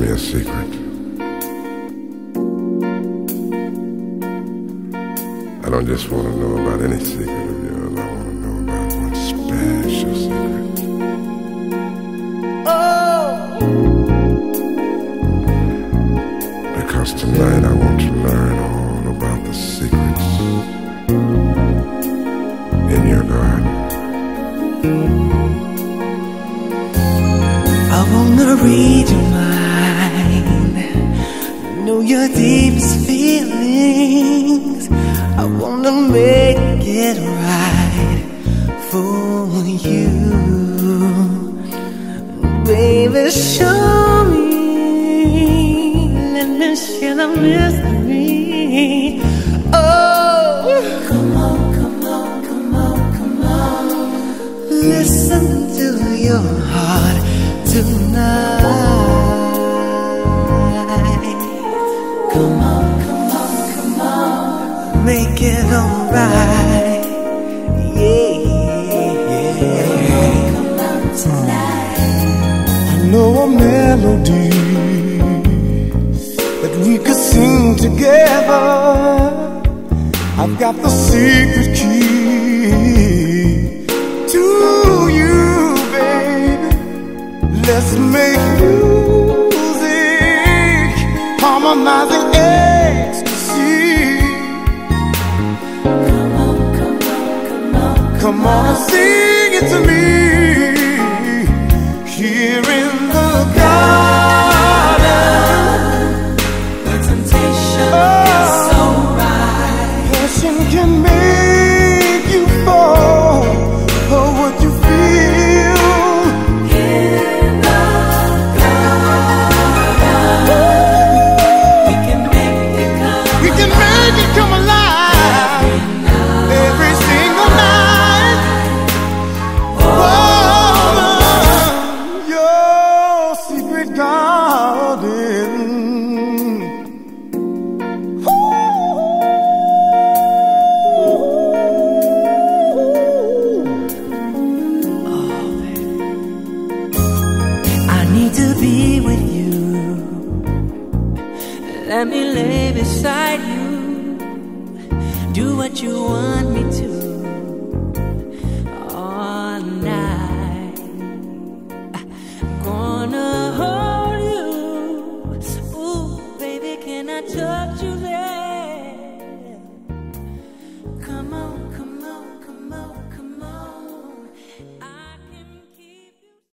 me a secret. I don't just want to know about any secret of yours. I want to know about one special secret. Oh! Because tonight I want to learn all about the secrets in your garden. I wanna read your know your deepest feelings. I wanna make it right for you, baby. Show me, let me share the mystery. Oh, come on, come on, come on, come on. Listen to your heart tonight. Come on, come on, come on. Make it alright. Yeah. Come on tonight. I know a melody that we could sing together. I've got the secret key to you, baby. Let's make music, harmonizing Come on and sing it to me need to be with you. Let me lay beside you. Do what you want me to. All night. I'm gonna hold you. Ooh, baby, can I touch you?